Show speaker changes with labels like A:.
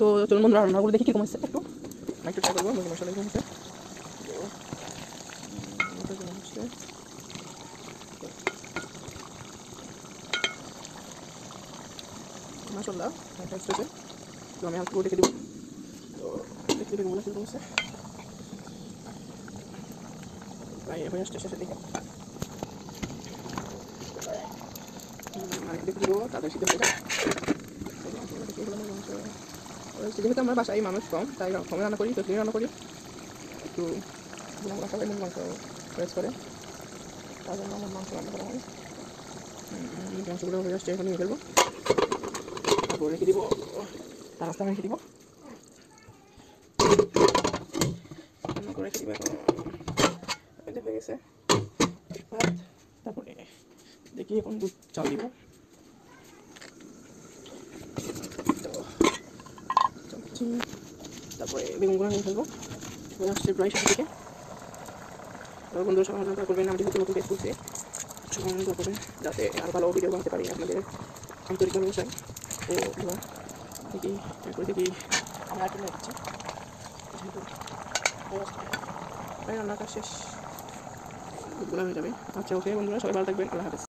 A: তো চলুন বন্ধুরা রান্নাগুলো দেখি কীরকম হচ্ছে একটু। একটু ট্রাই করব মশলা কীরকম হচ্ছে হচ্ছে? মাসাল্লাহ তো আমি হালকা দেখে দিব। তো হচ্ছে মানে দেখে দিব তাদের শীতে হয়ে যায় যেহেতু আমরা বাসায় মানুষ কম, তাই কমে রান্না করি তসলি রান্না করি। একটু রাখা হয় মাংস ফ্রেশ করে। তার জন্য আমার মাংস রান্না করা হয়। মাংসগুলো হয়ে আসছে এখন নিয়ে ফেলব। তারপর রেখে দিব। তার রাস্তা রেখে দিব। রেখে দিব এখন। দেখি এখন দুধ চাল দিব। তারপরে বেগুনগুলো নিয়ে ফেলব। আসছে প্রায় সাথে থেকে। বন্ধুরা সবাই করবেন আমি যেহেতু নতুন পেজ করছি হালকা করবেন, যাতে আরও ভালো ভিডিও বানাতে পারি আপনাদের আন্তরিক ভালোবাসায়। ও দেখি তারপরে দেখি আমরা একটু লাগছে যেহেতু প্রায় হয়ে যাবে। আচ্ছা ওকে বন্ধুরা, সবাই ভালো থাকবেন। আল্লাহ হাফেজ।